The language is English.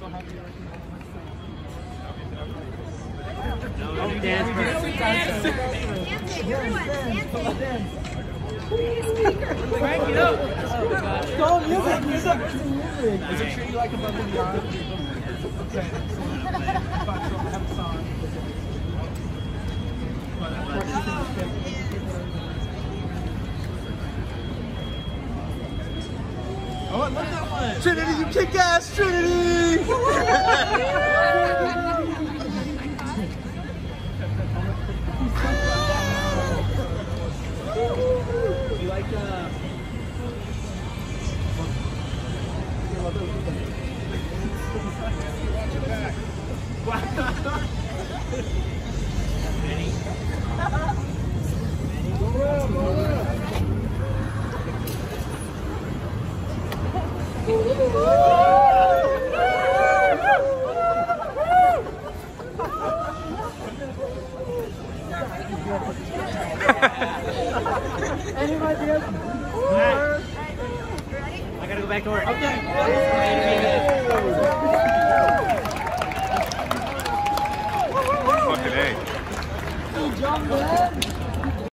Go music, music, music. Is it true you like above and beyond? Okay. Oh, I love that one. Trinity, you kick ass, Trinity! Any ideas? Right. I gotta go back to work.